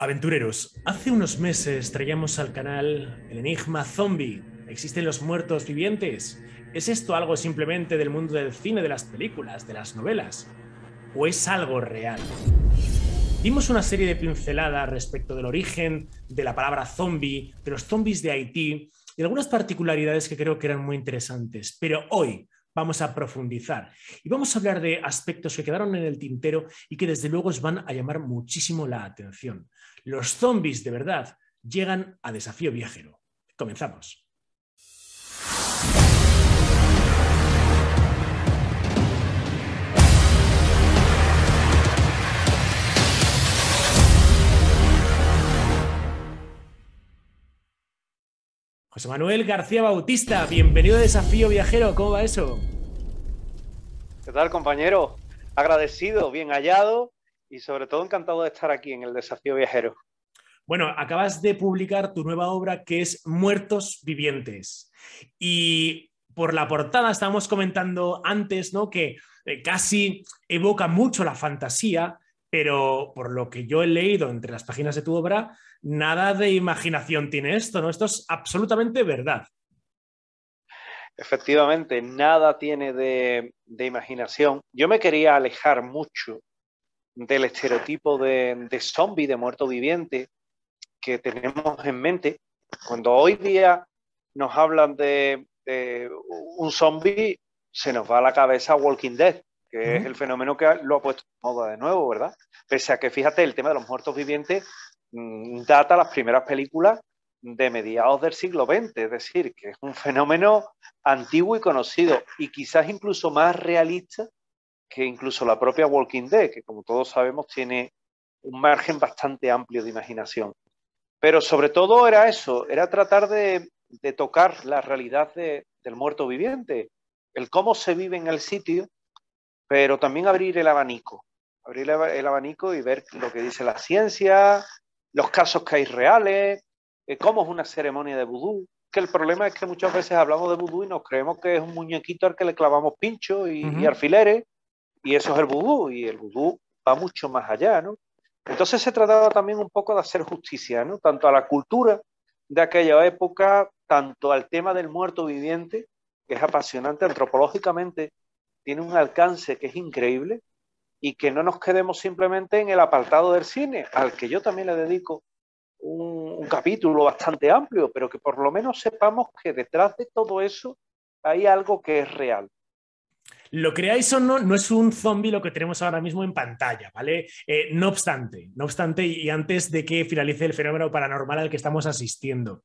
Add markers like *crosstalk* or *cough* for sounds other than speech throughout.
Aventureros, hace unos meses traíamos al canal el enigma zombie. ¿Existen los muertos vivientes? ¿Es esto algo simplemente del mundo del cine, de las películas, de las novelas? ¿O es algo real? Dimos una serie de pinceladas respecto del origen de la palabra zombie, de los zombies de Haití y algunas particularidades que creo que eran muy interesantes. Pero hoy vamos a profundizar y vamos a hablar de aspectos que quedaron en el tintero y que desde luego os van a llamar muchísimo la atención. Los zombies de verdad llegan a desafío viajero. Comenzamos. José Manuel García Bautista, bienvenido a Desafío Viajero, ¿cómo va eso? ¿Qué tal, compañero? Agradecido, bien hallado y sobre todo encantado de estar aquí en el Desafío Viajero. Bueno, acabas de publicar tu nueva obra que es Muertos Vivientes. Y por la portada estábamos comentando antes, ¿no? Que eh, casi evoca mucho la fantasía, pero por lo que yo he leído entre las páginas de tu obra, nada de imaginación tiene esto, ¿no? Esto es absolutamente verdad. Efectivamente, nada tiene de, imaginación. Yo me quería alejar mucho del estereotipo de, de zombie, de muerto viviente que tenemos en mente. Cuando hoy día nos hablan de, un zombie, se nos va a la cabeza Walking Dead, que es el fenómeno que lo ha puesto en moda de nuevo, ¿verdad? Pese a que, fíjate, el tema de los muertos vivientes Mm, data las primeras películas de mediados del siglo XX, es decir, que es un fenómeno antiguo y conocido y quizás incluso más realista que incluso la propia Walking Dead, que como todos sabemos tiene un margen bastante amplio de imaginación. Pero sobre todo era eso, era tratar de, tocar la realidad del muerto viviente, el cómo se vive en el sitio, pero también abrir el abanico, abrir el abanico y ver lo que dice la ciencia, los casos que hay reales, eh, cómo es una ceremonia de vudú. Que el problema es que muchas veces hablamos de vudú y nos creemos que es un muñequito al que le clavamos pinchos y, alfileres, y eso es el vudú, y el vudú va mucho más allá, ¿no? Entonces se trataba también un poco de hacer justicia, ¿no? Tanto a la cultura de aquella época, tanto al tema del muerto viviente, que es apasionante antropológicamente, tiene un alcance que es increíble, y que no nos quedemos simplemente en el apartado del cine, al que yo también le dedico un, capítulo bastante amplio, pero que por lo menos sepamos que detrás de todo eso hay algo que es real. Lo creáis o no, no es un zombie lo que tenemos ahora mismo en pantalla, ¿vale? Eh, no obstante, no obstante, y antes de que finalice el fenómeno paranormal al que estamos asistiendo,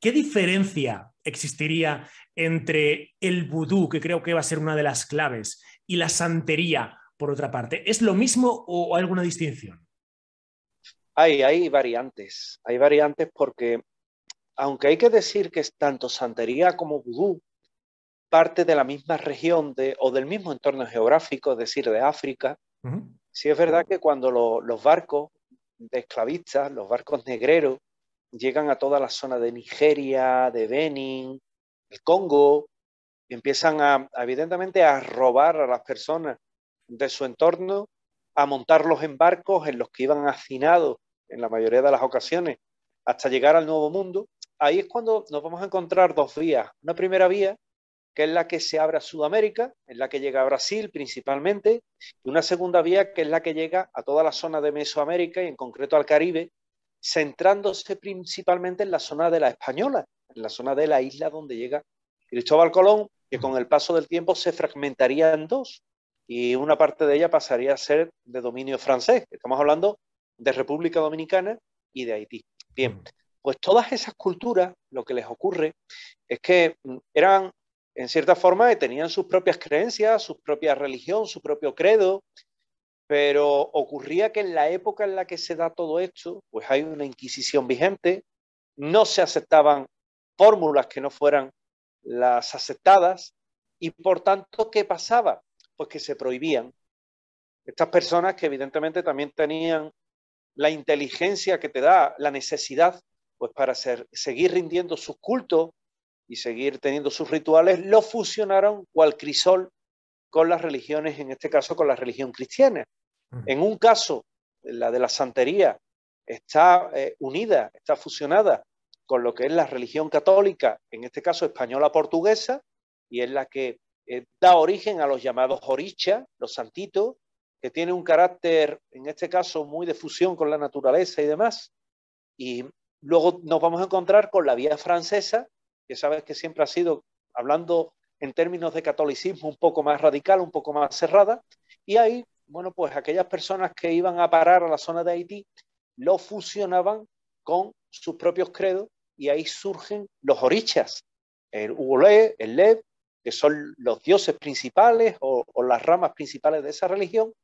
¿qué diferencia existiría entre el vudú, que creo que va a ser una de las claves, y la santería por otra parte. ¿Es lo mismo o alguna distinción? Hay, hay variantes, hay variantes porque, aunque hay que decir que es tanto santería como vudú, parte de la misma región de, o del mismo entorno geográfico, es decir, de África, sí es verdad que cuando los barcos de esclavistas, los barcos negreros, llegan a toda la zona de Nigeria, de Benin, el Congo, empiezan a, evidentemente a robar a las personas de su entorno a montarlos en barcos en los que iban hacinados en la mayoría de las ocasiones hasta llegar al nuevo mundo, ahí es cuando nos vamos a encontrar dos vías. Una primera vía, que es la que se abre a Sudamérica, en la que llega a Brasil principalmente, y una segunda vía, que es la que llega a toda la zona de Mesoamérica y en concreto al Caribe, centrándose principalmente en la zona de la Española, en la zona de la isla donde llega Cristóbal Colón, que con el paso del tiempo se fragmentaría en dos, y una parte de ella pasaría a ser de dominio francés. Estamos hablando de República Dominicana y de Haití. Bien, mm. pues todas esas culturas, lo que les ocurre es que mm, eran, en cierta forma, tenían sus propias creencias, su propia religión, su propio credo, pero ocurría que en la época en la que se da todo esto, pues hay una inquisición vigente, no se aceptaban fórmulas que no fueran las aceptadas, y por tanto, ¿qué pasaba? pues que se prohibían. Estas personas que evidentemente también tenían la inteligencia que te da la necesidad, pues para seguir rindiendo sus cultos y seguir teniendo sus rituales, lo fusionaron cual crisol con las religiones, en este caso con la religión cristiana. En un caso, la de la santería, está eh, unida, está fusionada con lo que es la religión católica, en este caso española portuguesa, y es la que eh, da origen a los llamados orichas, los santitos, que tiene un carácter, en este caso, muy de fusión con la naturaleza y demás. Y luego nos vamos a encontrar con la vía francesa, que sabes que siempre ha sido, hablando en términos de catolicismo, un poco más radical, un poco más cerrada. Y ahí, bueno, pues aquellas personas que iban a parar a la zona de Haití lo fusionaban con sus propios credos y ahí surgen los orichas, el Ugolé, el Lev, que son los dioses principales o, las ramas principales de esa religión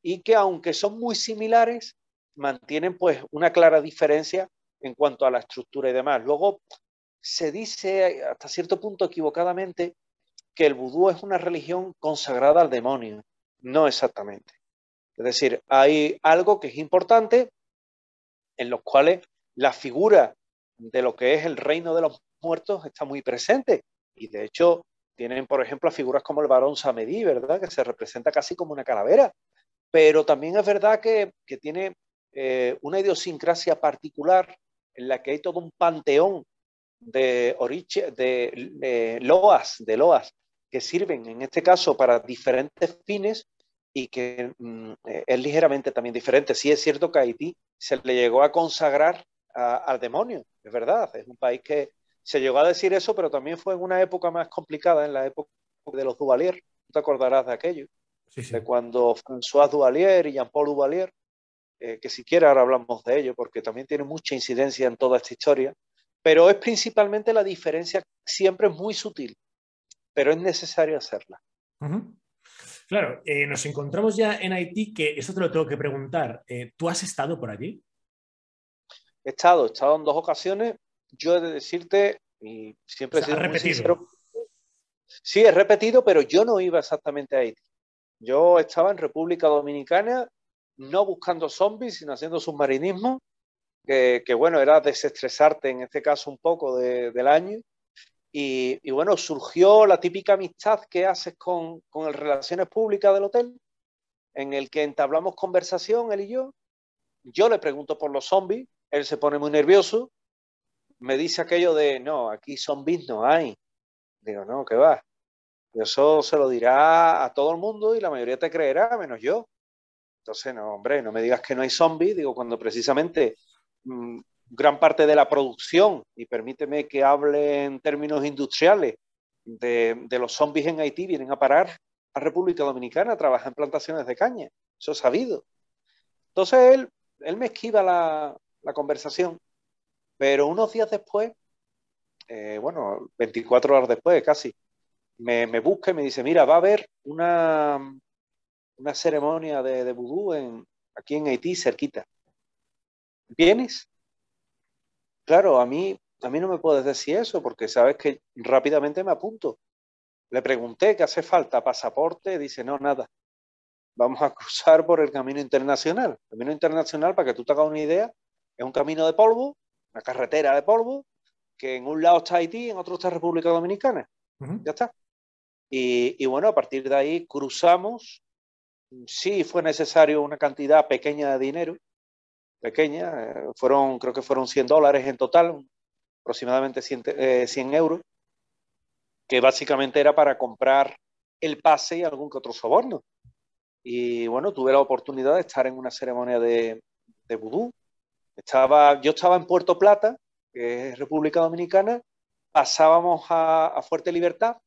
y que aunque son muy similares, mantienen pues una clara diferencia en cuanto a la estructura y demás. Luego se dice hasta cierto punto equivocadamente que el vudú es una religión consagrada al demonio. No exactamente. Es decir, hay algo que es importante en los cuales la figura de lo que es el reino de los muertos está muy presente. Y de hecho, tienen, por ejemplo, figuras como el varón Samedí, ¿verdad? Que se representa casi como una calavera. Pero también es verdad que, tiene eh, una idiosincrasia particular en la que hay todo un panteón de, de, loas, de loas, que sirven en este caso para diferentes fines y que mm, es ligeramente también diferente. Sí es cierto que Haití se le llegó a consagrar al demonio, es verdad, es un país que se llegó a decir eso, pero también fue en una época más complicada, en la época de los Duvalier, te acordarás de aquello, de cuando François Duvalier y Jean-Paul Duvalier, eh, que siquiera ahora hablamos de ello, porque también tiene mucha incidencia en toda esta historia, pero es principalmente la diferencia, siempre es muy sutil, pero es necesario hacerla. Claro, eh, nos encontramos ya en Haití, que eso te lo tengo que preguntar. Eh, ¿Tú has estado por allí? He estado, he estado en dos ocasiones. Yo he de decirte, y siempre he sido repetido. sí, he repetido, pero yo no iba exactamente a Haití. Yo estaba en República Dominicana, no buscando zombies, sino haciendo submarinismo, que, bueno, era desestresarte en este caso un poco del año. Y, bueno, surgió la típica amistad que haces con, con el Relaciones Públicas del hotel, en el que entablamos conversación, él y yo. Yo le pregunto por los zombies, él se pone muy nervioso, me dice aquello de, no, aquí zombies no hay. Digo, no, ¿qué va? Eso se lo dirá a todo el mundo y la mayoría te creerá, menos yo. Entonces, no, hombre, no me digas que no hay zombies, digo, cuando precisamente gran parte de la producción, y permíteme que hable en términos industriales, de, de, los zombies en Haití vienen a parar a República Dominicana a trabajar en plantaciones de caña. Eso es sabido. Entonces él, él me esquiva la, la conversación, pero unos días después, eh, bueno, 24 horas después casi, me, me, busca y me dice, mira, va a haber una, una ceremonia de, de vudú en, aquí en Haití, cerquita. ¿Vienes? Claro, a mí, a mí no me puedes decir eso porque sabes que rápidamente me apunto. Le pregunté qué hace falta, pasaporte, dice, no, nada. Vamos a cruzar por el camino internacional. camino internacional, para que tú te hagas una idea, es un camino de polvo, una carretera de polvo, que en un lado está Haití, en otro está República Dominicana. Ya está. Y, bueno, a partir de ahí cruzamos. Sí fue necesario una cantidad pequeña de dinero, pequeña, eh, fueron, creo que fueron 100 dólares en total, aproximadamente 100, 100 eh, euros, que básicamente era para comprar el pase y algún que otro soborno. Y bueno, tuve la oportunidad de estar en una ceremonia de, de vudú estaba, yo estaba en Puerto Plata, que es República Dominicana, pasábamos a, Fuerte Libertad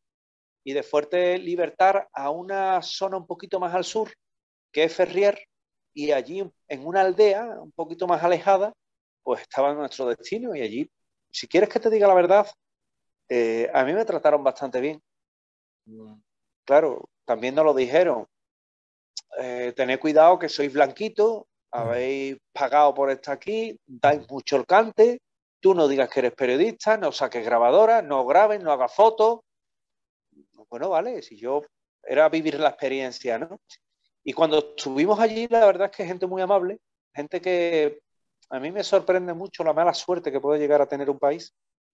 y de Fuerte Libertad a una zona un poquito más al sur, que es Ferrier, y allí en una aldea un poquito más alejada, pues estaba nuestro destino y allí, si quieres que te diga la verdad, eh, a mí me trataron bastante bien. Mm, claro, también nos lo dijeron. Eh, tened cuidado que sois blanquito, habéis pagado por estar aquí, dais mucho el cante, tú no digas que eres periodista, no saques grabadora, no grabes, no hagas fotos. Bueno, vale, si yo era vivir la experiencia, ¿no? Y cuando estuvimos allí, la verdad es que gente muy amable, gente que a mí me sorprende mucho la mala suerte que puede llegar a tener un país.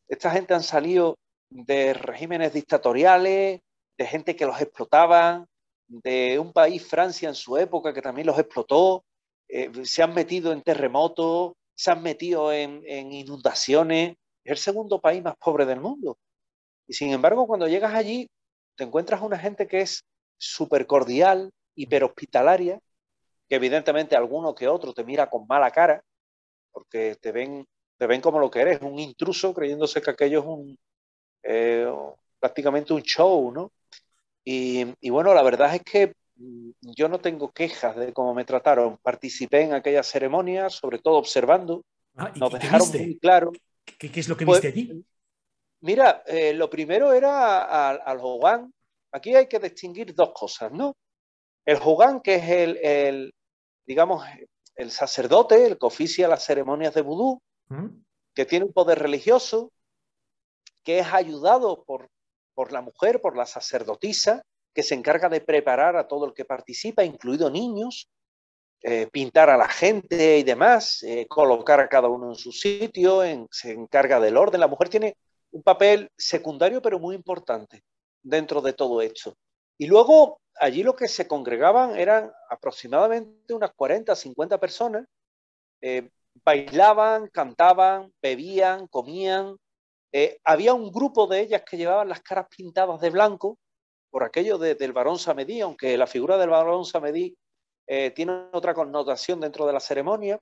Esta gente han salido de regímenes dictatoriales, de gente que los explotaban, de un país, Francia, en su época, que también los explotó, eh, se han metido en terremotos, se han metido en, inundaciones, es el segundo país más pobre del mundo. Y sin embargo, cuando llegas allí, te encuentras una gente que es súper cordial, hiperhospitalaria, que evidentemente alguno que otro te mira con mala cara, porque te ven, te ven como lo que eres, un intruso, creyéndose que aquello es un eh, prácticamente un show, ¿no? Y, y, bueno, la verdad es que mm, yo no tengo quejas de cómo me trataron. Participé en aquella ceremonia, sobre todo observando. Ah, Nos dejaron muy claro. ¿Qué, es lo que viste pues, allí? Mira, eh, lo primero era al Hogan. Aquí hay que distinguir dos cosas, ¿no? El Hogan, que es el, digamos, el sacerdote, el que oficia las ceremonias de vudú, ¿Mm? que tiene un poder religioso, que es ayudado por, por la mujer, por la sacerdotisa, que se encarga de preparar a todo el que participa, incluido niños, eh, pintar a la gente y demás, eh, colocar a cada uno en su sitio, se encarga del orden. La mujer tiene un papel secundario pero muy importante dentro de todo esto. Y luego allí lo que se congregaban eran aproximadamente unas 40, 50 personas. Eh, bailaban, cantaban, bebían, comían. Eh, había un grupo de ellas que llevaban las caras pintadas de blanco por aquello del varón Samedí, aunque la figura del varón Samedí eh, tiene otra connotación dentro de la ceremonia.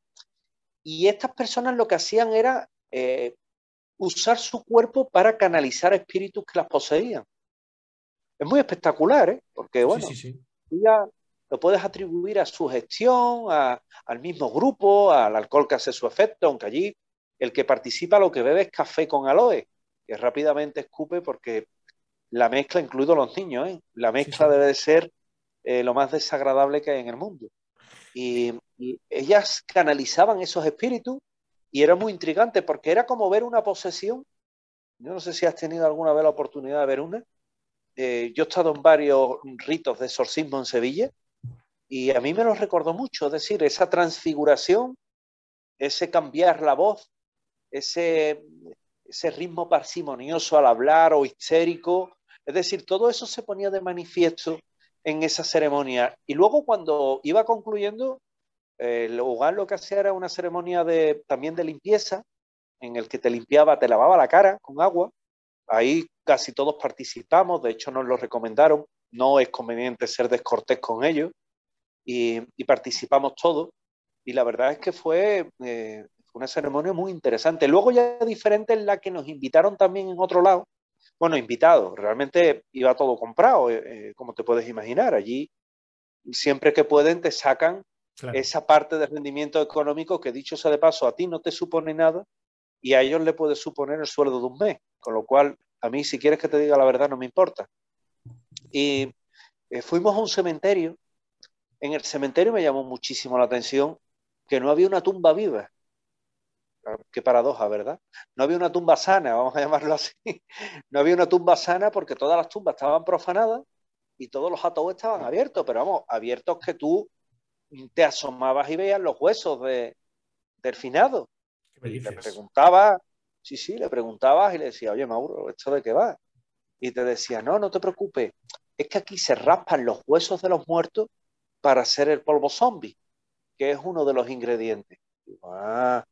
Y estas personas lo que hacían era usar su cuerpo para canalizar espíritus que las poseían es muy espectacular, ¿eh? porque bueno, ya lo puedes atribuir a su gestión, al mismo grupo, al alcohol que hace su efecto, aunque allí el que participa lo que bebe es café con aloe, que rápidamente escupe porque la mezcla, incluido los niños, ¿eh? la mezcla debe de ser eh, lo más desagradable que hay en el mundo. Y, y, ellas canalizaban esos espíritus y era muy intrigante porque era como ver una posesión. Yo no sé si has tenido alguna vez la oportunidad de ver una, eh, yo he estado en varios ritos de exorcismo en Sevilla y a mí me lo recordó mucho, es decir, esa transfiguración, ese cambiar la voz, ese, ese ritmo parsimonioso al hablar o histérico, es decir, todo eso se ponía de manifiesto en esa ceremonia. Y luego cuando iba concluyendo, el hogar lo que hacía era una ceremonia de, también de limpieza, en el que te limpiaba, te lavaba la cara con agua, Ahí casi todos participamos, de hecho nos lo recomendaron, no es conveniente ser descortés con ellos y, participamos todos. Y la verdad es que fue eh, una ceremonia muy interesante. Luego ya diferente en la que nos invitaron también en otro lado. Bueno, invitados, realmente iba todo comprado, eh, eh, como te puedes imaginar. Allí siempre que pueden te sacan esa parte de rendimiento económico que dicho sea de paso, a ti no te supone nada y a ellos le puede suponer el sueldo de un mes, con lo cual a mí si quieres que te diga la verdad no me importa. Y eh, fuimos a un cementerio, en el cementerio me llamó muchísimo la atención que no había una tumba viva. Qué paradoja, ¿verdad? No había una tumba sana, vamos a llamarlo así. *laughs* No había una tumba sana porque todas las tumbas estaban profanadas y todos los ataúdes estaban abiertos, pero vamos, abiertos que tú te asomabas y veías los huesos de, del finado le preguntaba, sí, sí, le preguntabas y le decía, oye, Mauro, ¿esto de qué va? Y te decía, no, no te preocupes, es que aquí se raspan los huesos de los muertos para hacer el polvo zombie, que es uno de los ingredientes. Digo, ah.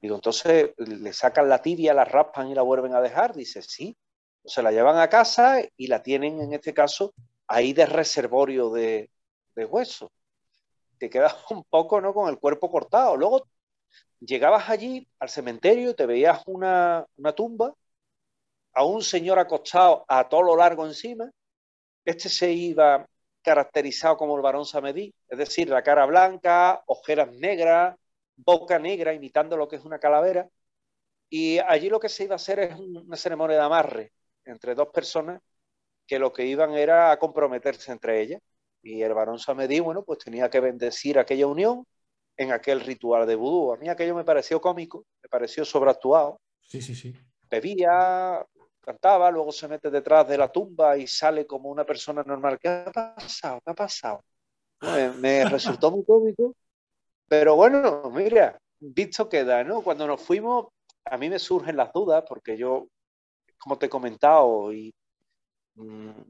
Digo, entonces le sacan la tibia, la raspan y la vuelven a dejar. Dice, sí. Se la llevan a casa y la tienen, en este caso, ahí de reservorio de, de hueso. Te quedas *laughs* un poco ¿no? con el cuerpo cortado. Luego llegabas allí al cementerio, te veías una, tumba, a un señor acostado a todo lo largo encima, este se iba caracterizado como el varón Samedí, es decir, la cara blanca, ojeras negras, boca negra, imitando lo que es una calavera. Y allí lo que se iba a hacer es una ceremonia de amarre entre dos personas que lo que iban era a comprometerse entre ellas. Y el varón Samedí, bueno, pues tenía que bendecir aquella unión en aquel ritual de vudú. A mí aquello me pareció cómico, me pareció sobreactuado. Sí, sí, sí. Bebía, cantaba, luego se mete detrás de la tumba y sale como una persona normal. ¿Qué ha pasado? ¿Qué ha pasado? Me, *laughs* resultó muy cómico. Pero bueno, mira, visto queda, ¿no? Cuando nos fuimos, a mí me surgen las dudas porque yo, como te he comentado, y mm,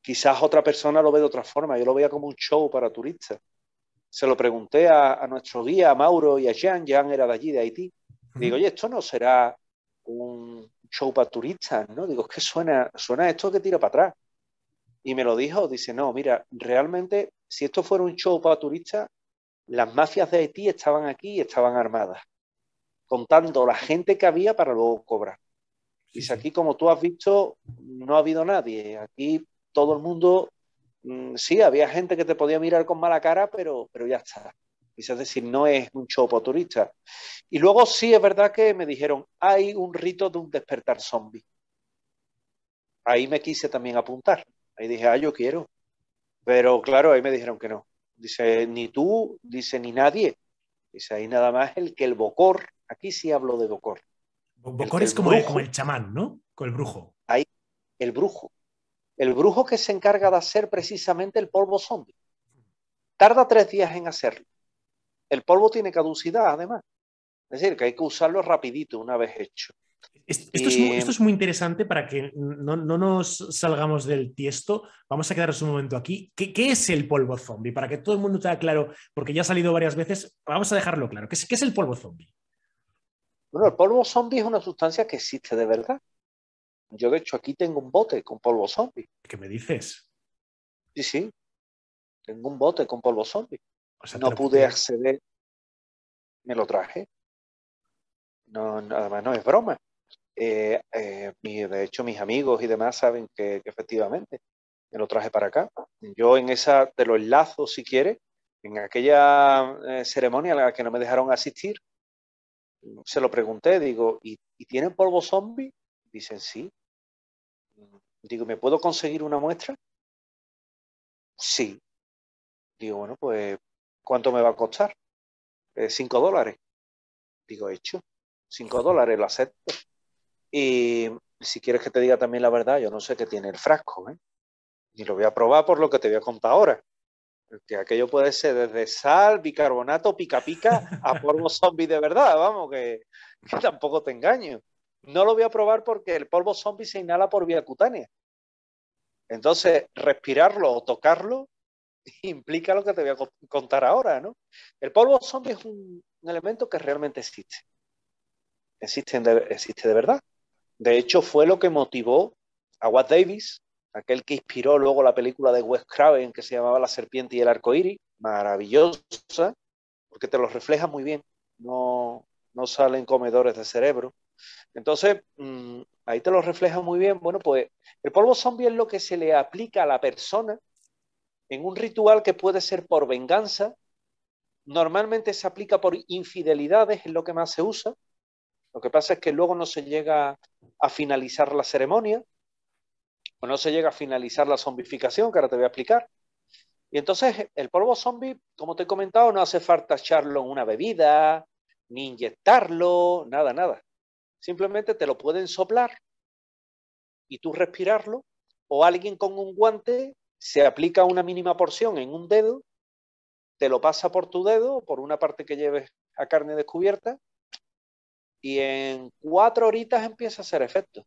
quizás otra persona lo ve de otra forma, yo lo veía como un show para turistas se lo pregunté a, nuestro guía, a Mauro y a Jean, Jean era de allí, de Haití. Digo, oye, esto no será un show para turistas, ¿no? Digo, es que suena, suena esto que tira para atrás. Y me lo dijo, dice, no, mira, realmente, si esto fuera un show para turistas, las mafias de Haití estaban aquí y estaban armadas, contando la gente que había para luego cobrar. Dice, aquí como tú has visto, no ha habido nadie. Aquí todo el mundo Mm, sí, había gente que te podía mirar con mala cara, pero, pero ya está. Es decir, no es un show para turistas. Y luego sí es verdad que me dijeron, hay un rito de un despertar zombie. Ahí me quise también apuntar. Ahí dije, ah, yo quiero. Pero claro, ahí me dijeron que no. Dice, ni tú, dice, ni nadie. Dice, ahí nada más el que el bocor, aquí sí hablo de bocor. Bocor es como, el, como el chamán, ¿no? Con el brujo. Ahí, el brujo el brujo que se encarga de hacer precisamente el polvo zombie. Tarda tres días en hacerlo. El polvo tiene caducidad, además. Es decir, que hay que usarlo rapidito una vez hecho. Esto, es, muy interesante para que no, nos salgamos del tiesto. Vamos a quedarnos un momento aquí. ¿Qué, es el polvo zombie? Para que todo el mundo tenga claro, porque ya ha salido varias veces, vamos a dejarlo claro. ¿Qué es, qué es el polvo zombie? Bueno, el polvo zombie es una sustancia que existe de verdad. Yo, de hecho, aquí tengo un bote con polvo zombie. ¿Qué me dices? Sí, sí. Tengo un bote con polvo zombie. no pude acceder. Me lo traje. No, además, no es broma. Eh, eh, de hecho, mis amigos y demás saben que, efectivamente me lo traje para acá. Yo en esa, te lo enlazo si quieres, en aquella eh, ceremonia a la que no me dejaron asistir, se lo pregunté, digo, ¿y, ¿y tienen polvo zombie? Dicen, sí. Digo, ¿me puedo conseguir una muestra? Sí. Digo, bueno, pues, ¿cuánto me va a costar? Eh, cinco dólares. Digo, hecho. Cinco dólares, lo acepto. Y si quieres que te diga también la verdad, yo no sé qué tiene el frasco, ¿eh? Ni lo voy a probar por lo que te voy a contar ahora. Que aquello puede ser desde sal, bicarbonato, pica pica, a *laughs* polvo zombie de verdad, vamos, que, que tampoco te engaño. No lo voy a probar porque el polvo zombie se inhala por vía cutánea. Entonces, respirarlo o tocarlo *laughs* implica lo que te voy a contar ahora, ¿no? El polvo zombie es un, elemento que realmente existe. Existe de, existe de verdad. De hecho, fue lo que motivó a Watt Davis, aquel que inspiró luego la película de Wes Craven que se llamaba La serpiente y el arco iris, maravillosa, porque te lo refleja muy bien. No, no salen comedores de cerebro. Entonces, mm, ahí te lo refleja muy bien. Bueno, pues el polvo zombie es lo que se le aplica a la persona en un ritual que puede ser por venganza. Normalmente se aplica por infidelidades, es lo que más se usa. Lo que pasa es que luego no se llega a finalizar la ceremonia, o no se llega a finalizar la zombificación, que ahora te voy a explicar. Y entonces el polvo zombie, como te he comentado, no hace falta echarlo en una bebida, ni inyectarlo, nada, nada. Simplemente te lo pueden soplar y tú respirarlo, o alguien con un guante se aplica una mínima porción en un dedo, te lo pasa por tu dedo, por una parte que lleves a carne descubierta, y en cuatro horitas empieza a hacer efecto.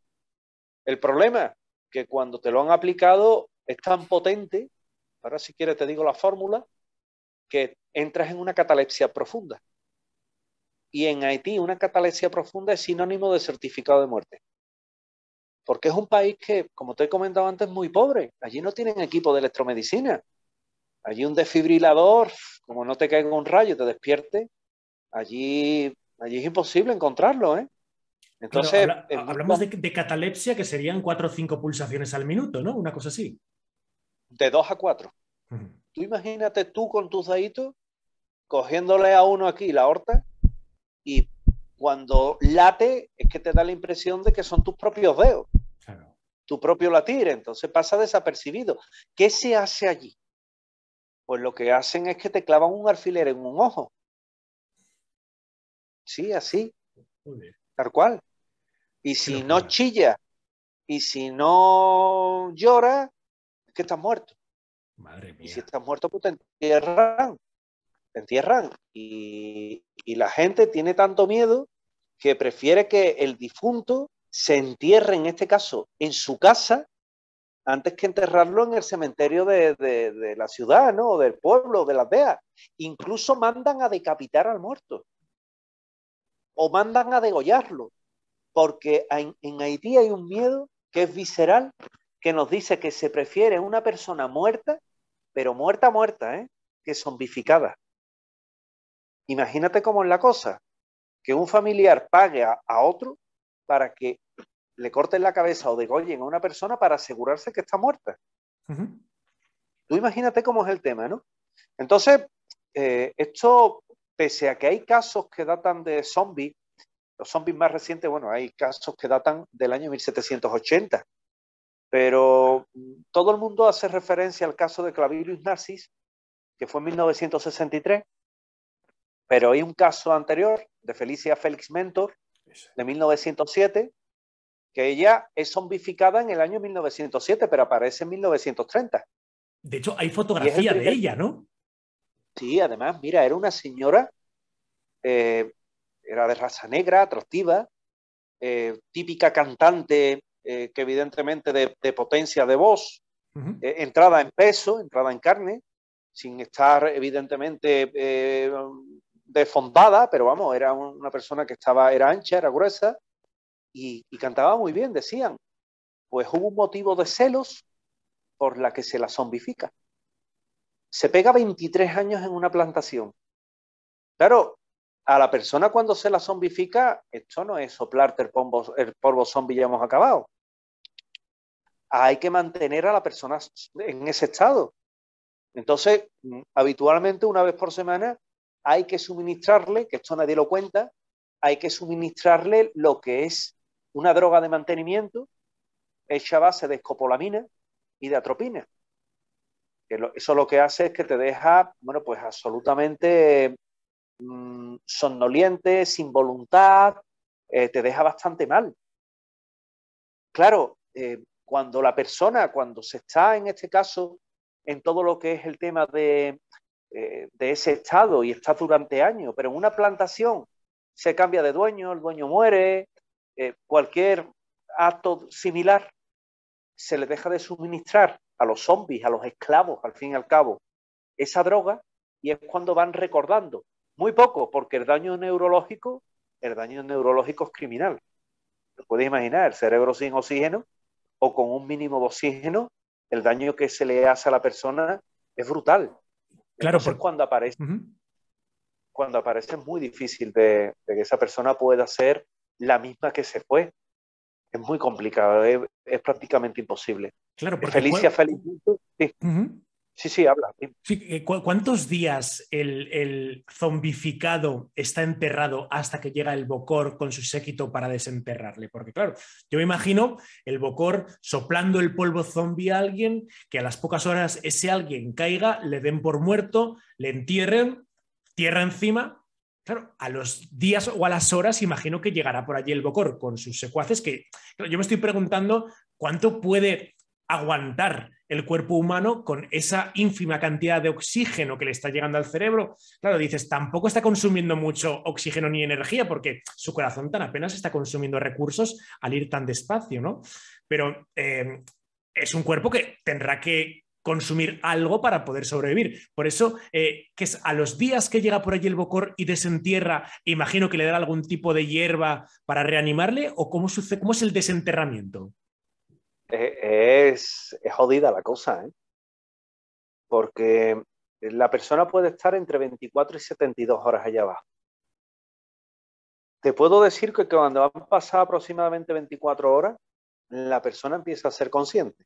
El problema que cuando te lo han aplicado es tan potente, ahora si quieres te digo la fórmula, que entras en una catalepsia profunda. Y en Haití una catalepsia profunda es sinónimo de certificado de muerte. Porque es un país que, como te he comentado antes, es muy pobre. Allí no tienen equipo de electromedicina. Allí un desfibrilador, como no te caiga un rayo, te despierte, allí, allí es imposible encontrarlo, ¿eh? Entonces, hablamos de, catalepsia que serían cuatro o cinco pulsaciones al minuto, ¿no? Una cosa así. De dos a cuatro. Tú imagínate tú con tus deditos cogiéndole a uno aquí la horta y cuando late es que te da la impresión de que son tus propios dedos, tu propio latir, entonces pasa desapercibido. ¿Qué se hace allí? Pues lo que hacen es que te clavan un alfiler en un ojo. Sí, así. Tal cual. Y si no chilla y si no llora, es que estás muerto. Madre mía. Y si estás muerto, pues te entierran entierran. Y, la gente tiene tanto miedo que prefiere que el difunto se entierre, en este caso, en su casa, antes que enterrarlo en el cementerio de, la ciudad, ¿no? O del pueblo, de la aldea. Incluso mandan a decapitar al muerto. O mandan a degollarlo. Porque en, en Haití hay un miedo que es visceral, que nos dice que se prefiere una persona muerta, pero muerta, muerta, ¿eh? que zombificada. Imagínate cómo es la cosa, que un familiar pague a, otro para que le corten la cabeza o degollen a una persona para asegurarse que está muerta. Tú imagínate cómo es el tema, ¿no? Entonces, eh, esto, pese a que hay casos que datan de zombies, los zombies más recientes, bueno, hay casos que datan del año 1780, pero todo el mundo hace referencia al caso de Clavirius Narcis, que fue en 1963, pero hay un caso anterior de Felicia Félix Mentor, de 1907, que ella es zombificada en el año 1907, pero aparece en 1930. De hecho, hay fotografía de ella, ¿no? Sí, además, mira, era una señora, eh, era de raza negra, atractiva, eh, típica cantante eh, que evidentemente de, potencia de voz, entrada en peso, entrada en carne, sin estar evidentemente desfondada, pero vamos, era una persona que estaba, era ancha, era gruesa y, cantaba muy bien, decían. Pues hubo un motivo de celos por la que se la zombifica. Se pega 23 años en una plantación. Claro, a la persona cuando se la zombifica, esto no es soplarte el polvo, el polvo zombie ya hemos acabado. Hay que mantener a la persona en ese estado. Entonces, mm, habitualmente una vez por semana hay que suministrarle, que esto nadie lo cuenta, hay que suministrarle lo que es una droga de mantenimiento hecha a base de escopolamina y de atropina. Eso lo que hace es que te deja, bueno, pues absolutamente mm, somnoliente, sin voluntad, eh, te deja bastante mal. Claro, eh, cuando la persona, cuando se está en este caso en todo lo que es el tema de eh, de ese estado y está durante años, pero en una plantación se cambia de dueño, el dueño muere, eh, cualquier acto similar se le deja de suministrar a los zombies, a los esclavos, al fin y al cabo, esa droga y es cuando van recordando. Muy poco, porque el daño neurológico, el daño neurológico es criminal. Lo puedes imaginar, el cerebro sin oxígeno o con un mínimo de oxígeno, el daño que se le hace a la persona es brutal. Claro, porque cuando aparece, cuando aparece es muy difícil de, que esa persona pueda ser la misma que se fue. Es muy complicado, es, prácticamente imposible. Claro, porque Felicia Feliz. Sí. Sí, sí, habla. Eh, ¿Cuántos días el, zombificado está enterrado hasta que llega el Bocor con su séquito para desenterrarle? Porque claro, yo me imagino el Bocor soplando el polvo zombie a alguien, que a las pocas horas ese alguien caiga, le den por muerto, le entierren, tierra encima. Claro, a los días o a las horas imagino que llegará por allí el Bocor con sus secuaces, que yo me estoy preguntando cuánto puede aguantar el cuerpo humano con esa ínfima cantidad de oxígeno que le está llegando al cerebro. Claro, dices, tampoco está consumiendo mucho oxígeno ni energía porque su corazón tan apenas está consumiendo recursos al ir tan despacio, ¿no? Pero eh, es un cuerpo que tendrá que consumir algo para poder sobrevivir. Por eso, eh, que es a los días que llega por allí el bocor y desentierra, imagino que le dará algún tipo de hierba para reanimarle, o cómo, sucede, cómo es el desenterramiento es, jodida la cosa, ¿eh? porque la persona puede estar entre 24 y 72 horas allá abajo. Te puedo decir que cuando han pasado aproximadamente 24 horas, la persona empieza a ser consciente,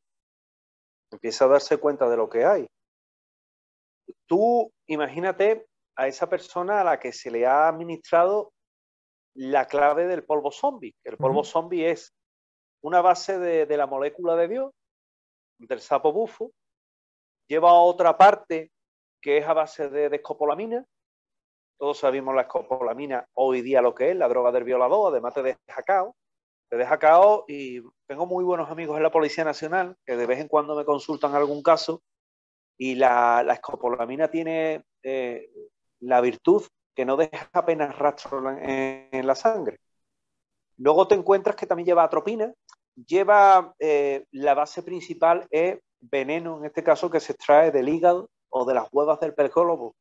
empieza a darse cuenta de lo que hay. Tú imagínate a esa persona a la que se le ha administrado la clave del polvo zombie. El polvo zombie es una base de, la molécula de Dios, del sapo bufo, lleva otra parte que es a base de, escopolamina. Todos sabemos la escopolamina hoy día lo que es, la droga del violador, además te deja cao. Te deja y tengo muy buenos amigos en la Policía Nacional que de vez en cuando me consultan algún caso y la, escopolamina tiene eh, la virtud que no deja apenas rastro en la sangre. Luego te encuentras que también lleva atropina, lleva eh, la base principal es veneno, en este caso que se extrae del hígado o de las huevas del percólogo,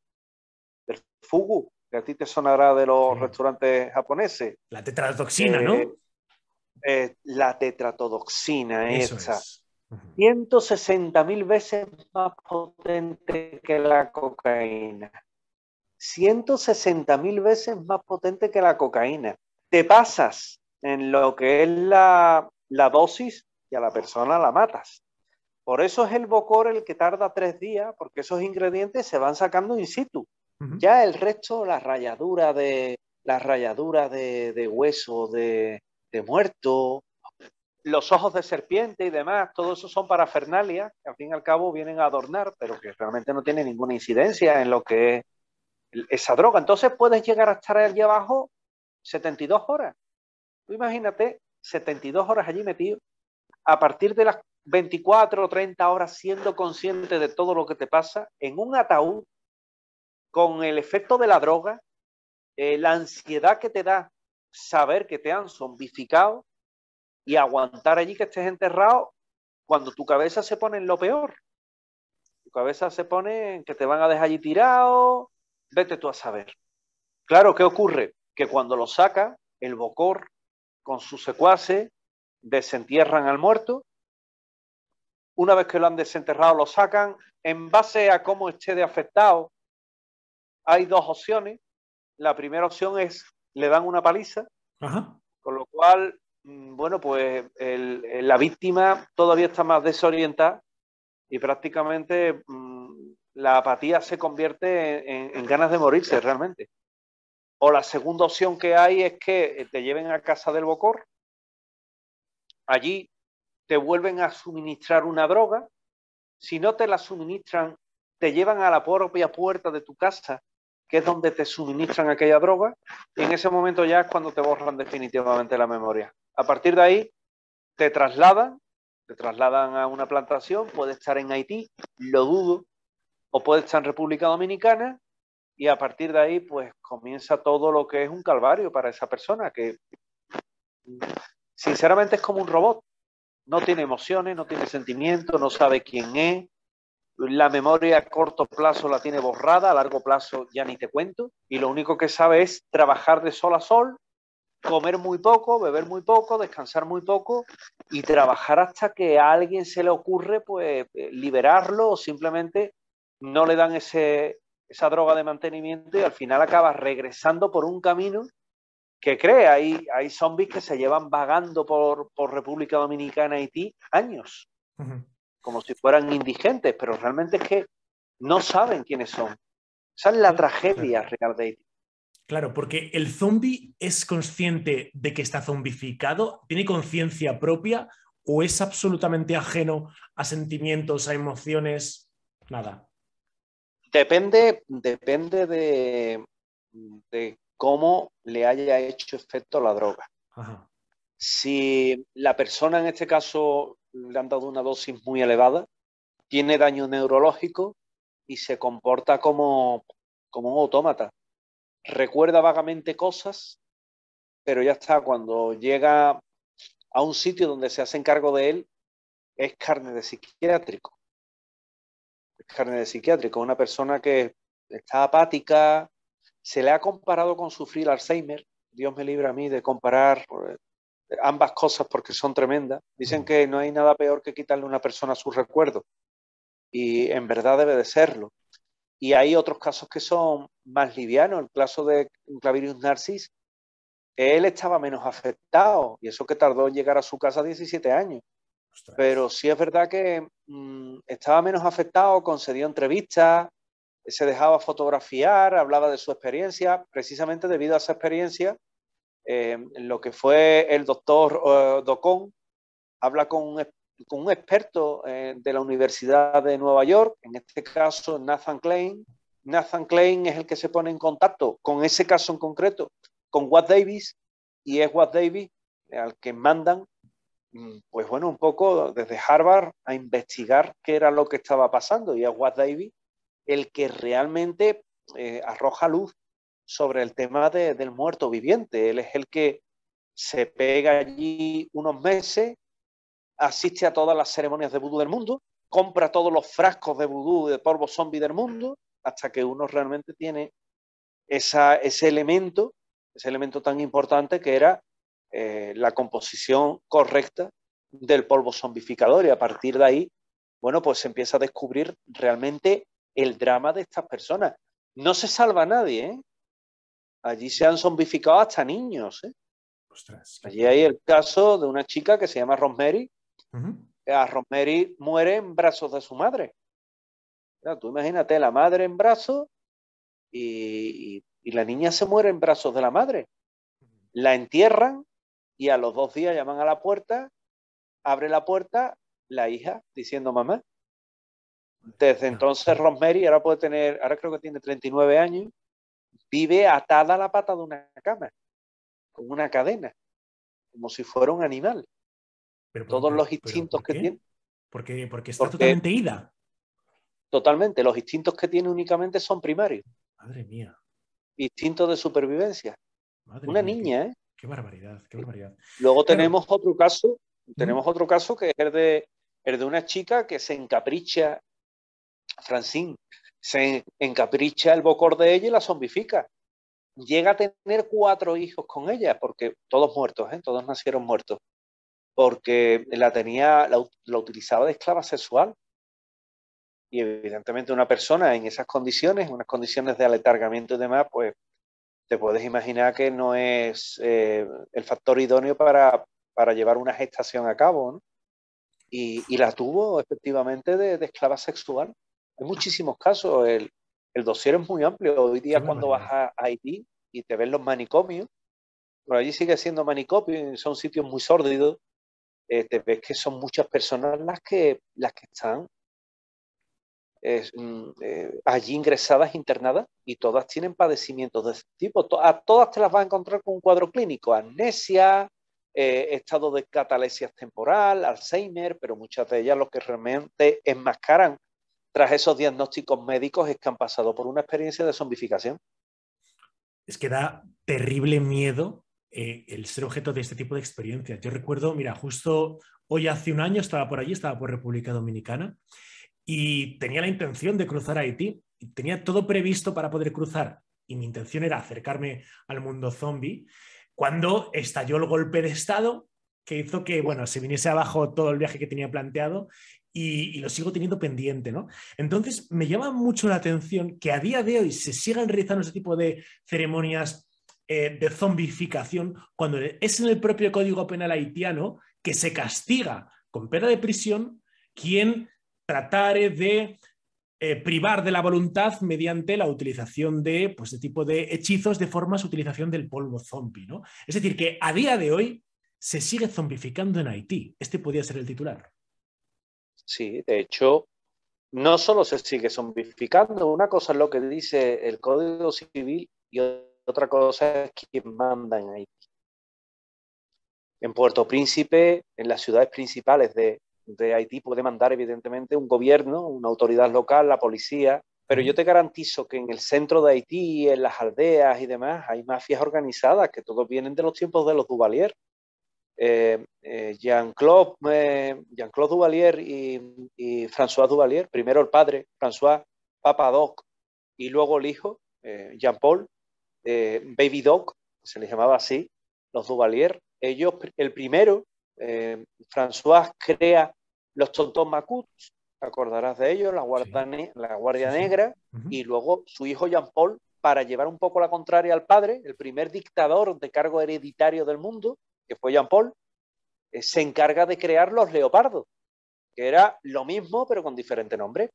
del fugu, que a ti te sonará de los restaurantes japoneses. La tetratoxina, ¿no? Eh, eh, la tetratodoxina esa. 160 mil veces más potente que la cocaína. 160 mil veces más potente que la cocaína. Te pasas en lo que es la, la dosis y a la persona la matas. Por eso es el bocor el que tarda tres días, porque esos ingredientes se van sacando in situ. Ya el resto, la rayadura de, las rayaduras de, de hueso de, de, muerto, los ojos de serpiente y demás, todo eso son parafernalia, que al fin y al cabo vienen a adornar, pero que realmente no tienen ninguna incidencia en lo que es esa droga. Entonces puedes llegar a estar allí abajo 72 horas. Tú imagínate 72 horas allí metido, a partir de las 24 o 30 horas siendo consciente de todo lo que te pasa, en un ataúd, con el efecto de la droga, eh, la ansiedad que te da saber que te han zombificado y aguantar allí que estés enterrado cuando tu cabeza se pone en lo peor. Tu cabeza se pone en que te van a dejar allí tirado, vete tú a saber. Claro, ¿qué ocurre? Que cuando lo saca, el bocor con su secuaces desentierran al muerto. Una vez que lo han desenterrado, lo sacan. En base a cómo esté de afectado, hay dos opciones. La primera opción es le dan una paliza, con lo cual, mm, bueno, pues la víctima todavía está más desorientada y prácticamente mm, la apatía se convierte en ganas de morirse realmente. O la segunda opción que hay es que te lleven a casa del Bocor, allí te vuelven a suministrar una droga, si no te la suministran, te llevan a la propia puerta de tu casa, que es donde te suministran aquella droga, y en ese momento ya es cuando te borran definitivamente la memoria. A partir de ahí, te trasladan, te trasladan a una plantación, puede estar en Haití, lo dudo, o puede estar en República Dominicana, y a partir de ahí pues comienza todo lo que es un calvario para esa persona que sinceramente es como un robot. No tiene emociones, no tiene sentimientos, no sabe quién es. La memoria a corto plazo la tiene borrada, a largo plazo ya ni te cuento. Y lo único que sabe es trabajar de sol a sol, comer muy poco, beber muy poco, descansar muy poco y trabajar hasta que a alguien se le ocurre pues liberarlo o simplemente no le dan ese, esa droga de mantenimiento y al final acabas regresando por un camino que cree. Hay, hay zombies que se llevan vagando por, República Dominicana, Haití, años, como si fueran indigentes, pero realmente es que no saben quiénes son. Esa es la tragedia real de Haití. Claro, porque el zombie es consciente de que está zombificado, tiene conciencia propia o es absolutamente ajeno a sentimientos, a emociones, nada. Depende, depende de, cómo le haya hecho efecto la droga. Si la persona en este caso le han dado una dosis muy elevada, tiene daño neurológico y se comporta como, como un autómata. Recuerda vagamente cosas, pero ya está, cuando llega a un sitio donde se hace cargo de él, es carne de psiquiátrico carne de psiquiátrico, una persona que está apática, se le ha comparado con sufrir Alzheimer, Dios me libre a mí de comparar eh, ambas cosas porque son tremendas. Dicen que no hay nada peor que quitarle a una persona su recuerdo y en verdad debe de serlo. Y hay otros casos que son más livianos. El caso de Clavirius Narcis, él estaba menos afectado y eso que tardó en llegar a su casa 17 años. Pero sí es verdad que mm, estaba menos afectado, concedió entrevistas, se dejaba fotografiar, hablaba de su experiencia, precisamente debido a esa experiencia, eh, lo que fue el doctor uh, Docon, habla con un, experto eh, de la Universidad de Nueva York, en este caso Nathan Klein. Nathan Klein es el que se pone en contacto con ese caso en concreto, con Watt Davis, y es Watt Davis al que mandan pues bueno, un poco desde Harvard a investigar qué era lo que estaba pasando y a Watt Davis el que realmente eh, arroja luz sobre el tema del muerto viviente. Él es el que se pega allí unos meses, asiste a todas las ceremonias de vudú del mundo, compra todos los frascos de vudú de polvo zombie del mundo, hasta que uno realmente tiene ese elemento, ese elemento tan importante que era eh, la composición correcta del polvo zombificador. Y a partir de ahí, bueno, pues se empieza a descubrir realmente el drama de estas personas. No se salva nadie, ¿eh? Allí se han zombificado hasta niños, ¿eh? Allí hay el caso de una chica que se llama Rosemary. A Rosemary muere en brazos de su madre. tú imagínate la madre en brazos y, la niña se muere en brazos de la madre. La entierran y a los dos días llaman a la puerta, abre la puerta la hija diciendo mamá. Desde entonces Rosemary, ahora puede tener, ahora creo que tiene 39 años, vive atada a la pata de una cama con una cadena, como si fuera un animal. Pero Todos los instintos que tiene. Porque, porque está totalmente ida. Totalmente. Los instintos que tiene únicamente son primarios. Madre mía. Instintos de supervivencia. una niña, ¿eh? Qué barbaridad, qué barbaridad. Luego tenemos otro caso, tenemos otro caso que es el de, el de una chica que se encapricha, Francine, se encapricha el bocor de ella y la zombifica llega a tener cuatro hijos con ella, porque todos muertos, ¿eh? todos nacieron muertos, porque la tenía, la, utilizaba de esclava sexual. Y evidentemente una persona en esas condiciones, unas condiciones de aletargamiento y demás, pues te puedes imaginar que no es eh, el factor idóneo para, para, llevar una gestación a cabo, ¿no? y, y, la tuvo efectivamente de, de, esclava sexual. Hay muchísimos casos. El, el dossier es muy amplio. Hoy día cuando vas a Haití y te ven los manicomios, por allí sigue siendo manicomio, son sitios muy sórdidos, eh, te ves que son muchas personas las que, las que están mm, eh, allí ingresadas, internadas, y todas tienen padecimientos de ese tipo. A todas te las vas a encontrar con un cuadro clínico, amnesia, eh, estado de catalesia temporal, Alzheimer, pero muchas de ellas lo que realmente enmascaran tras esos diagnósticos médicos es que han pasado por una experiencia de zombificación. Es que da terrible miedo eh, el ser objeto de este tipo de experiencias. Yo recuerdo, mira, justo hoy hace un año estaba por allí, estaba por República Dominicana y tenía la intención de cruzar Haití. tenía todo previsto para poder cruzar y mi intención era acercarme al mundo zombie cuando estalló el golpe de Estado que hizo que, bueno, se viniese abajo todo el viaje que tenía planteado y, lo sigo teniendo pendiente, ¿no? Entonces, me llama mucho la atención que a día de hoy se sigan realizando ese tipo de ceremonias eh, de zombificación cuando es en el propio Código Penal haitiano que se castiga con pena de prisión quien tratare de eh, privar de la voluntad mediante la utilización de, pues, de tipo de hechizos de formas, utilización del polvo zombie, ¿no? Es decir, que a día de hoy se sigue zombificando en Haití. Este podría ser el titular. Sí, de hecho, no solo se sigue zombificando, una cosa es lo que dice el Código Civil y otra cosa es quién manda en Haití. En Puerto Príncipe, en las ciudades principales de, Haití, puede mandar evidentemente un gobierno, una autoridad local, la policía, pero yo te garantizo que en el centro de Haití, en las aldeas y demás, hay mafias organizadas que todos vienen de los tiempos de los Duvalier. Eh, eh, Jean-Claude Jean Duvalier y, François Duvalier, primero el padre, François Papadoc, y luego el hijo, eh, Jean-Paul, Baby Doc, se les llamaba así, los Duvalier. Ellos, el primero, François crea los tontos macuts, te acordarás de ellos, la Guardia, la Guardia Negra, y luego su hijo Jean-Paul, para llevar un poco la contraria al padre, el primer dictador de cargo hereditario del mundo, que fue Jean Paul, eh, se encarga de crear los leopardos, que era lo mismo pero con diferente nombre.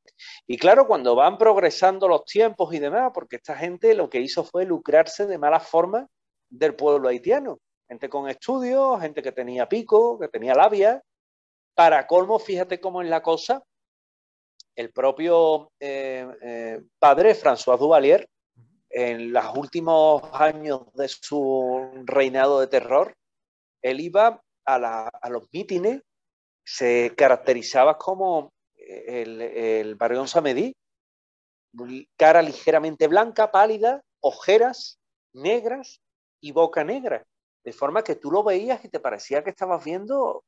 Y claro, cuando van progresando los tiempos y demás, porque esta gente lo que hizo fue lucrarse de mala forma del pueblo haitiano. Gente con estudios, gente que tenía pico, que tenía labia. Para colmo, fíjate cómo es la cosa, el propio eh, eh, padre, François Duvalier, en los últimos años de su reinado de terror, él iba a, los mítines, se caracterizaba como el, el barrión cara ligeramente blanca, pálida, ojeras negras y boca negra. De forma que tú lo veías y te parecía que estabas viendo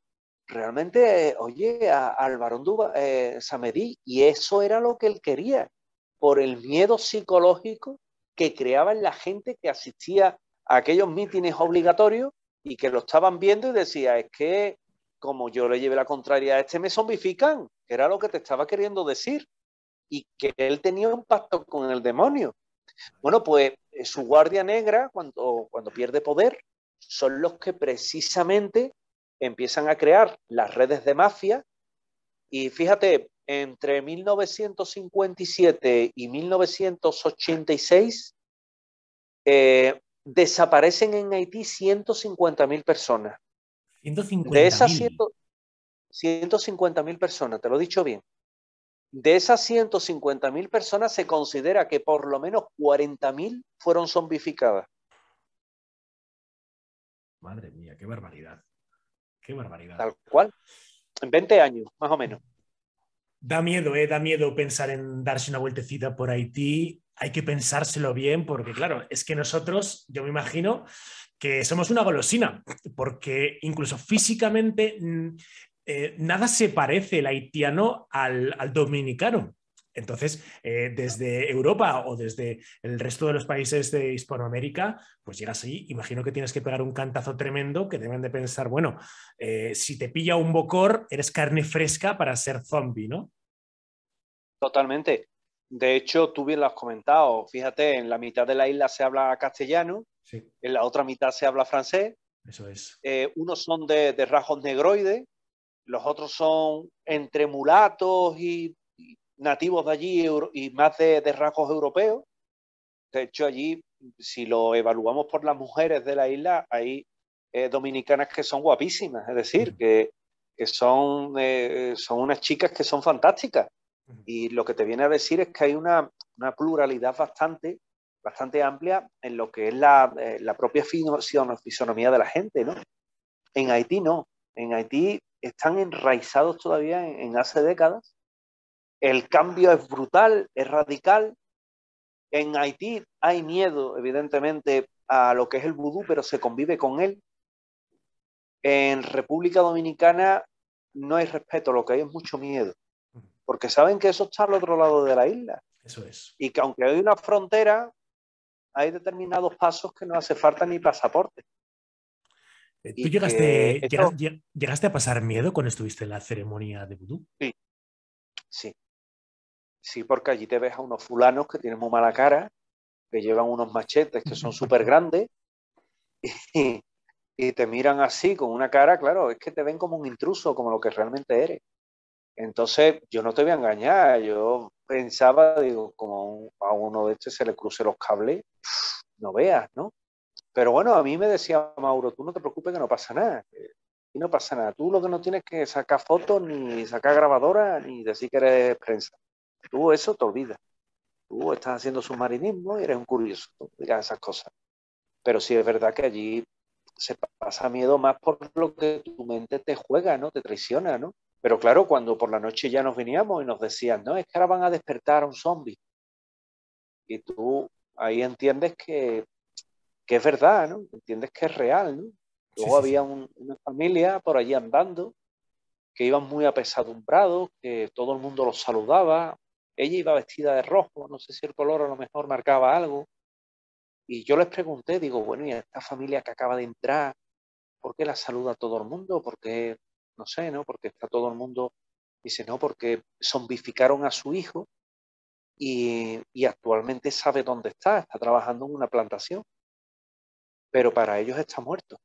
realmente, oye, al varón eh, Samedí, y eso era lo que él quería, por el miedo psicológico que creaba en la gente que asistía a aquellos mítines obligatorios y que lo estaban viendo y decía, es que como yo le llevé la contraria a este, me zombifican, que era lo que te estaba queriendo decir, y que él tenía un pacto con el demonio. Bueno, pues eh, su guardia negra, cuando, cuando pierde poder, son los que precisamente empiezan a crear las redes de mafia. Y fíjate, entre 1957 y 1986 eh, desaparecen en Haití 150.000 personas. 150 de esas 150.000 personas, te lo he dicho bien. De esas 150.000 personas se considera que por lo menos 40.000 fueron zombificadas. Madre mía, qué barbaridad. Qué barbaridad. Tal cual. En 20 años, más o menos. Da miedo, ¿eh? Da miedo pensar en darse una vueltecita por Haití. Hay que pensárselo bien porque, claro, es que nosotros, yo me imagino que somos una golosina, porque incluso físicamente mm, eh, nada se parece el haitiano al, dominicano. Entonces, eh, desde Europa o desde el resto de los países de Hispanoamérica, pues llegas ahí, imagino que tienes que pegar un cantazo tremendo que deben de pensar, bueno, eh, si te pilla un bocor, eres carne fresca para ser zombie, ¿no? Totalmente. De hecho, tú bien lo has comentado. Fíjate, en la mitad de la isla se habla castellano, en la otra mitad se habla francés. Eso es. Eh, unos son de, rasgos negroides, los otros son entre mulatos y, nativos de allí y más de, rasgos europeos. De hecho, allí, si lo evaluamos por las mujeres de la isla, hay eh, dominicanas que son guapísimas, es decir, que, son, eh, son unas chicas que son fantásticas. Y lo que te viene a decir es que hay una, pluralidad bastante, bastante amplia en lo que es la, eh, propia fisonomía de la gente, ¿no? En Haití no. En Haití están enraizados todavía en, hace décadas. El cambio es brutal, es radical. En Haití hay miedo, evidentemente, a lo que es el vudú, pero se convive con él. En República Dominicana no hay respeto, lo que hay es mucho miedo porque saben que eso está al otro lado de la isla. Eso es. Y que aunque hay una frontera, hay determinados pasos que no hace falta ni pasaporte. Eh, ¿Tú llegaste, llegaste, a pasar miedo cuando estuviste en la ceremonia de vudú? Sí, sí. Sí, porque allí te ves a unos fulanos que tienen muy mala cara, que llevan unos machetes que son súper grandes y, te miran así con una cara, claro, es que te ven como un intruso, como lo que realmente eres. Entonces, yo no te voy a engañar, yo pensaba, digo, como a uno de estos se le cruce los cables, no veas, ¿no? Pero bueno, a mí me decía Mauro, tú no te preocupes que no pasa nada, y no pasa nada. Tú lo que no tienes que sacar fotos, ni sacar grabadora, ni decir que eres prensa. Tú eso te olvidas. Tú estás haciendo submarinismo y eres un curioso, no digas esas cosas. Pero sí es verdad que allí se pasa miedo más por lo que tu mente te juega, ¿no? Te traiciona, ¿no? Pero claro, cuando por la noche ya nos veníamos y nos decían, no, es que ahora van a despertar a un zombie. Y tú ahí entiendes que, es verdad, ¿no? Entiendes que es real, ¿no? Luego había una familia por allí andando que iban muy apesadumbrados, que todo el mundo los saludaba. Ella iba vestida de rojo, no sé si el color a lo mejor marcaba algo. Y yo les pregunté, digo, bueno, ¿y a esta familia que acaba de entrar, por qué la saluda todo el mundo? ¿Por qué no sé, ¿no? Porque está todo el mundo, dice, no, porque zombificaron a su hijo y, actualmente sabe dónde está, está trabajando en una plantación, pero para ellos está muerto.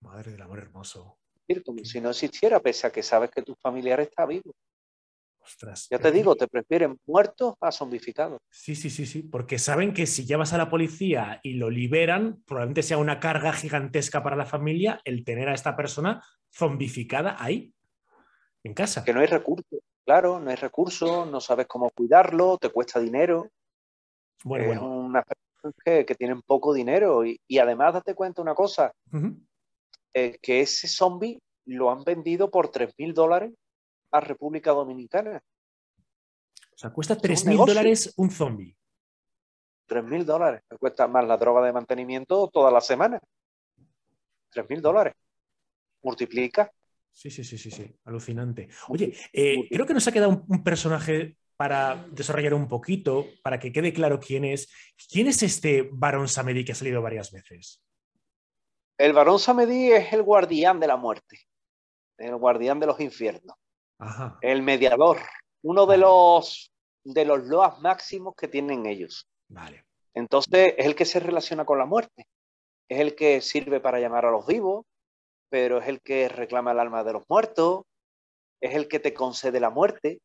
Madre del amor hermoso. Como si no existiera, pese a que sabes que tu familiar está vivo. Ostras, ya te digo, te prefieren muertos a zombificados. Sí, sí, sí, sí, porque saben que si llevas a la policía y lo liberan, probablemente sea una carga gigantesca para la familia el tener a esta persona zombificada ahí, en casa. Que no hay recursos, claro, no hay recursos, no sabes cómo cuidarlo, te cuesta dinero. Bueno, es bueno. Unas personas que, tienen poco dinero y, además date cuenta una cosa, eh, que ese zombie lo han vendido por 3 mil dólares a República Dominicana. O sea, cuesta 3 mil dólares un zombie. 3 mil dólares. Me cuesta más la droga de mantenimiento toda la semana. 3 mil dólares multiplica. Sí, sí, sí, sí, sí, alucinante. Oye, eh, creo que nos ha quedado un, personaje para desarrollar un poquito, para que quede claro quién es. ¿Quién es este varón Samedi que ha salido varias veces? El varón Samedi es el guardián de la muerte, el guardián de los infiernos, el mediador, uno de los, de los loas máximos que tienen ellos. Vale. Entonces es el que se relaciona con la muerte, es el que sirve para llamar a los vivos, pero es el que reclama el alma de los muertos, es el que te concede la muerte.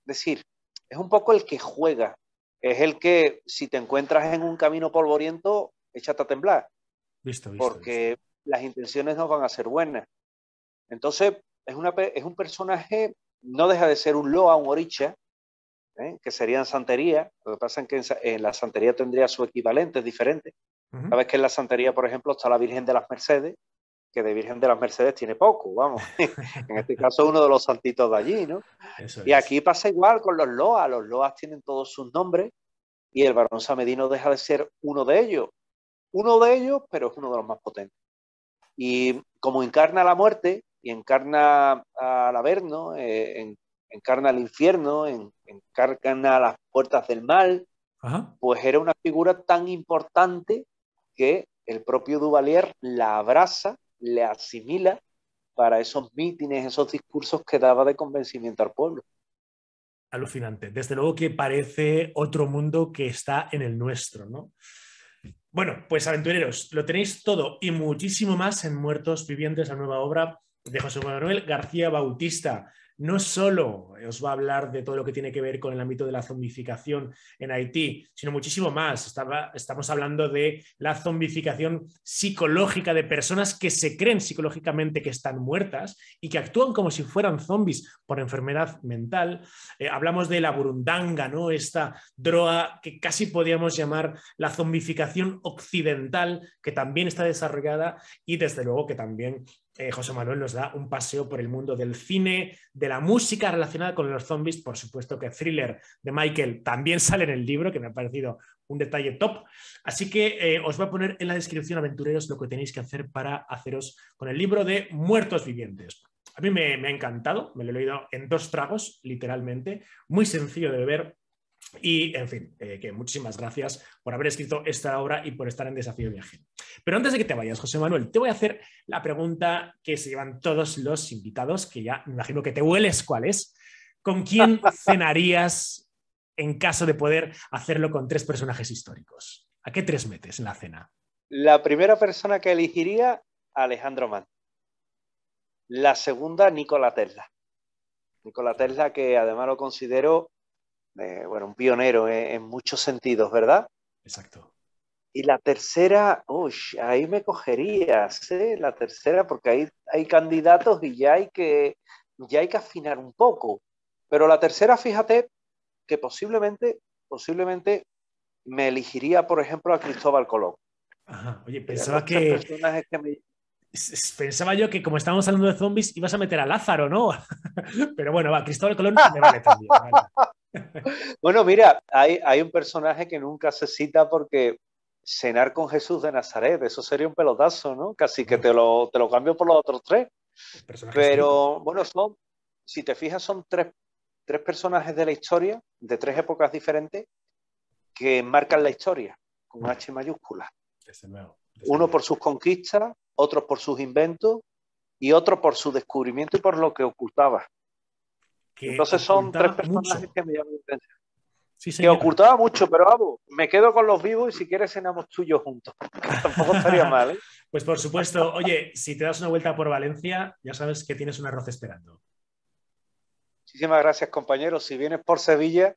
Es decir, es un poco el que juega, es el que si te encuentras en un camino polvoriento, échate a temblar. Visto, porque las intenciones no van a ser buenas. Entonces, es, una, es un personaje, no deja de ser un loa, un oricha, ¿eh? que serían santería. Lo que pasa es que en, la santería tendría su equivalente diferente. Sabes que en la santería, por ejemplo, está la Virgen de las Mercedes, que de Virgen de las Mercedes tiene poco, vamos. *laughs* en este caso, uno de los santitos de allí, ¿no? y aquí pasa igual con los loas. Los loas tienen todos sus nombres y el varón samedino deja de ser uno de ellos. Uno de ellos, pero es uno de los más potentes. Y como encarna la muerte y encarna al Averno, eh, encarna el infierno, encarna las puertas del mal, pues era una figura tan importante que el propio Duvalier la abraza, le asimila para esos mítines, esos discursos que daba de convencimiento al pueblo. Alucinante. Desde luego que parece otro mundo que está en el nuestro, ¿no? Bueno, pues aventureros, lo tenéis todo y muchísimo más en Muertos Vivientes, la nueva obra de José Manuel García Bautista no solo os va a hablar de todo lo que tiene que ver con el ámbito de la zombificación en Haití, sino muchísimo más. estamos hablando de la zombificación psicológica de personas que se creen psicológicamente que están muertas y que actúan como si fueran zombies por enfermedad mental. Eh, hablamos de la burundanga, ¿no? esta droga que casi podríamos llamar la zombificación occidental, que también está desarrollada y desde luego que también eh, José Manuel nos da un paseo por el mundo del cine, de la música relacionada con los zombies. Por supuesto que Thriller de Michael también sale en el libro, que me ha parecido un detalle top. Así que eh, os voy a poner en la descripción, aventureros, lo que tenéis que hacer para haceros con el libro de Muertos Vivientes. A mí me, me ha encantado, me lo he leído en dos tragos, literalmente, muy sencillo de beber, y, en fin, eh, que muchísimas gracias por haber escrito esta obra y por estar en Desafío Viaje. Pero antes de que te vayas, José Manuel, te voy a hacer la pregunta que se llevan todos los invitados, que ya me imagino que te hueles cuál es. ¿Con quién *laughs* cenarías en caso de poder hacerlo con tres personajes históricos? ¿A qué tres metes en la cena? La primera persona que elegiría, Alejandro Mann. La segunda, Nikola Tesla. Nikola Tesla, que además lo considero bueno, un pionero en, muchos sentidos, ¿verdad? Exacto. Y la tercera, uy, ahí me cogerías, ¿eh? La tercera, porque ahí hay candidatos y ya hay que, ya hay que afinar un poco. Pero la tercera, fíjate que posiblemente, posiblemente me elegiría, por ejemplo, a Cristóbal Colón. Ajá. Oye, pensaba que, Pensaba yo que como estábamos hablando de zombies ibas a meter a Lázaro, ¿no? *laughs* Pero bueno, va, Cristóbal Colón me vale también. Bueno, mira, hay, hay, un personaje que nunca se cita porque cenar con Jesús de Nazaret, eso sería un pelotazo, ¿no? Casi que te lo, te lo cambio por los otros tres. Pero bueno, son, si te fijas, son tres, tres personajes de la historia, de tres épocas diferentes, que marcan la historia, con H mayúscula. Uno por sus conquistas, otros por sus inventos y otro por su descubrimiento y por lo que ocultaba. Entonces son tres personajes que me llaman la atención. que ocultaba mucho, pero vamos, me quedo con los vivos y si quieres cenamos tuyos juntos. *laughs* Tampoco estaría mal, ¿eh? Pues por supuesto, oye, si te das una vuelta por Valencia, ya sabes que tienes un arroz esperando. Muchísimas gracias, compañeros. Si vienes por Sevilla,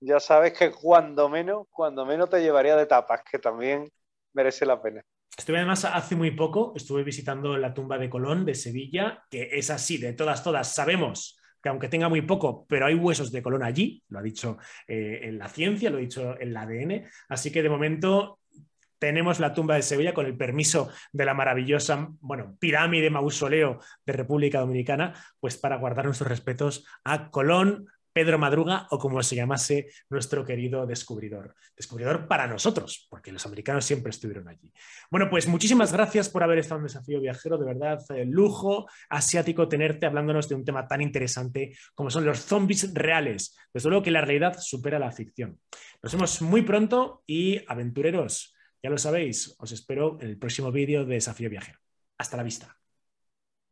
ya sabes que cuando menos, cuando menos te llevaría de tapas, que también merece la pena. Estuve además hace muy poco, estuve visitando la tumba de Colón de Sevilla, que es así, de todas, todas, sabemos que aunque tenga muy poco, pero hay huesos de Colón allí, lo ha dicho eh, en la ciencia, lo ha dicho en el ADN, así que de momento tenemos la tumba de Sevilla con el permiso de la maravillosa, bueno, pirámide mausoleo de República Dominicana, pues para guardar nuestros respetos a Colón, Pedro Madruga o como se llamase nuestro querido descubridor. Descubridor para nosotros, porque los americanos siempre estuvieron allí. Bueno, pues muchísimas gracias por haber estado en Desafío Viajero, de verdad, eh, lujo asiático tenerte hablándonos de un tema tan interesante como son los zombies reales. Desde luego que la realidad supera la ficción. Nos vemos muy pronto y aventureros, ya lo sabéis, os espero en el próximo vídeo de Desafío Viajero. Hasta la vista.